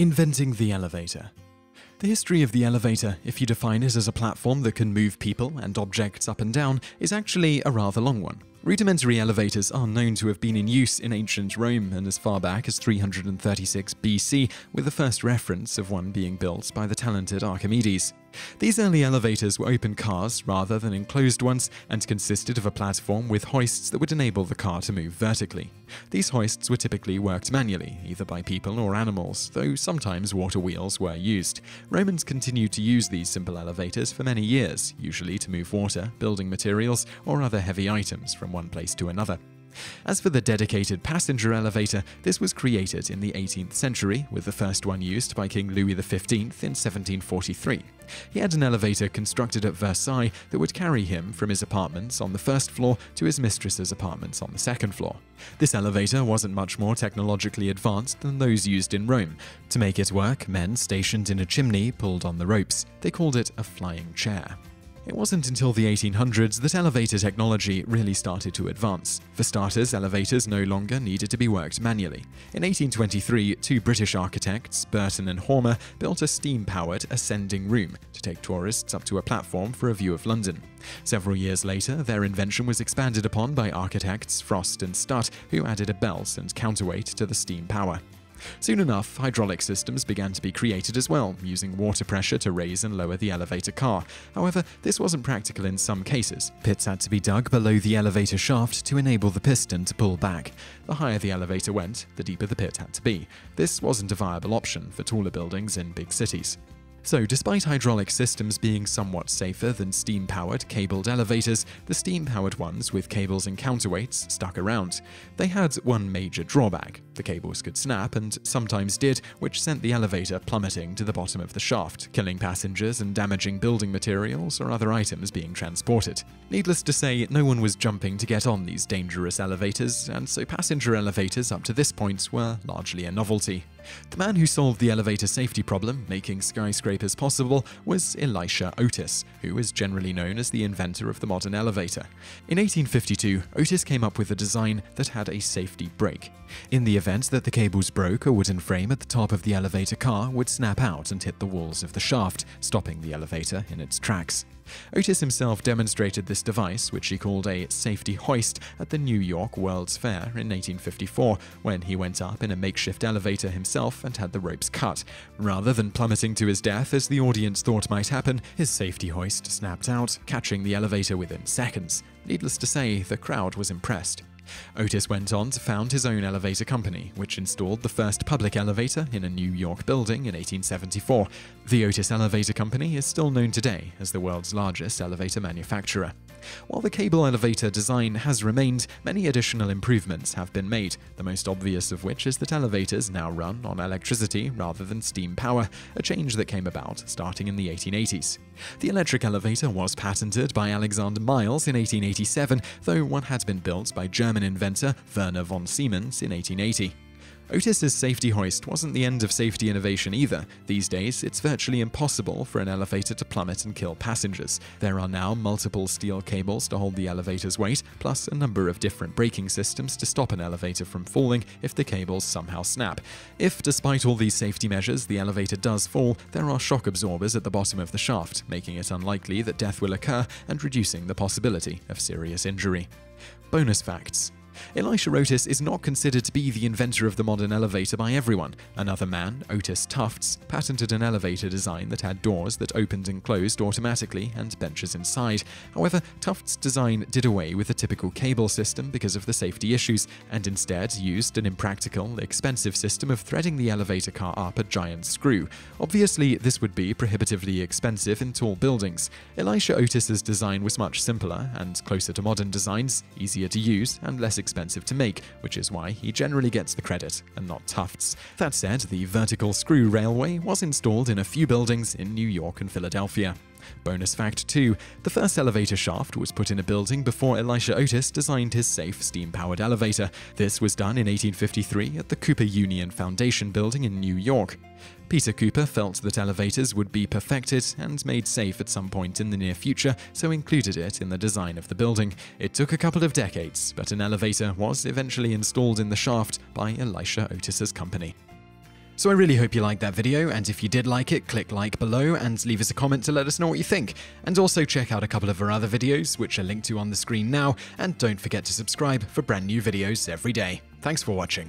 Inventing the elevator. The history of the elevator, if you define it as a platform that can move people and objects up and down, is actually a rather long one. Rudimentary elevators are known to have been in use in ancient Rome and as far back as 336 BC, with the first reference of one being built by the talented Archimedes. These early elevators were open cars rather than enclosed ones and consisted of a platform with hoists that would enable the car to move vertically. These hoists were typically worked manually, either by people or animals, though sometimes water wheels were used. Romans continued to use these simple elevators for many years, usually to move water, building materials, or other heavy items from one place to another. As for the dedicated passenger elevator, this was created in the 18th century, with the first one used by King Louis XV in 1743. He had an elevator constructed at Versailles that would carry him from his apartments on the first floor to his mistress's apartments on the second floor. This elevator wasn't much more technologically advanced than those used in Rome. To make it work, men stationed in a chimney pulled on the ropes. They called it a flying chair. It wasn't until the 1800s that elevator technology really started to advance. For starters, elevators no longer needed to be worked manually. In 1823, two British architects, Burton and Hormer, built a steam-powered ascending room to take tourists up to a platform for a view of London. Several years later, their invention was expanded upon by architects Frost and Stutt, who added a belt and counterweight to the steam power. Soon enough, hydraulic systems began to be created as well, using water pressure to raise and lower the elevator car. However, this wasn't practical in some cases. Pits had to be dug below the elevator shaft to enable the piston to pull back. The higher the elevator went, the deeper the pit had to be. This wasn't a viable option for taller buildings in big cities. So, despite hydraulic systems being somewhat safer than steam powered cabled elevators, the steam powered ones with cables and counterweights stuck around. They had one major drawback the cables could snap, and sometimes did, which sent the elevator plummeting to the bottom of the shaft, killing passengers and damaging building materials or other items being transported. Needless to say, no one was jumping to get on these dangerous elevators, and so passenger elevators up to this point were largely a novelty. The man who solved the elevator safety problem, making skyscrapers possible, was Elisha Otis, who is generally known as the inventor of the modern elevator. In 1852, Otis came up with a design that had a safety brake. In the event that the cables broke, a wooden frame at the top of the elevator car would snap out and hit the walls of the shaft, stopping the elevator in its tracks. Otis himself demonstrated this device, which he called a safety hoist, at the New York World's Fair in 1854, when he went up in a makeshift elevator himself and had the ropes cut. Rather than plummeting to his death, as the audience thought might happen, his safety hoist snapped out, catching the elevator within seconds. Needless to say, the crowd was impressed. Otis went on to found his own elevator company, which installed the first public elevator in a New York building in 1874. The Otis Elevator Company is still known today as the world's largest elevator manufacturer. While the cable elevator design has remained, many additional improvements have been made, the most obvious of which is that elevators now run on electricity rather than steam power, a change that came about starting in the 1880s. The electric elevator was patented by Alexander Miles in 1887, though one had been built by German inventor Werner von Siemens in 1880. Otis's safety hoist wasn't the end of safety innovation either. These days, it's virtually impossible for an elevator to plummet and kill passengers. There are now multiple steel cables to hold the elevator's weight, plus a number of different braking systems to stop an elevator from falling if the cables somehow snap. If, despite all these safety measures, the elevator does fall, there are shock absorbers at the bottom of the shaft, making it unlikely that death will occur and reducing the possibility of serious injury. Bonus facts Elisha Otis is not considered to be the inventor of the modern elevator by everyone. Another man, Otis Tufts, patented an elevator design that had doors that opened and closed automatically and benches inside. However, Tufts' design did away with the typical cable system because of the safety issues and instead used an impractical, expensive system of threading the elevator car up a giant screw. Obviously, this would be prohibitively expensive in tall buildings. Elisha Otis's design was much simpler and closer to modern designs, easier to use, and less expensive to make, which is why he generally gets the credit and not Tufts. That said, the vertical screw railway was installed in a few buildings in New York and Philadelphia. Bonus fact 2 The first elevator shaft was put in a building before Elisha Otis designed his safe steam powered elevator. This was done in 1853 at the Cooper Union Foundation building in New York. Peter Cooper felt that elevators would be perfected and made safe at some point in the near future, so included it in the design of the building. It took a couple of decades, but an elevator was eventually installed in the shaft by Elisha Otis's company. So I really hope you liked that video, and if you did like it, click like below and leave us a comment to let us know what you think. And also check out a couple of our other videos, which are linked to on the screen now, and don't forget to subscribe for brand new videos every day. Thanks for watching.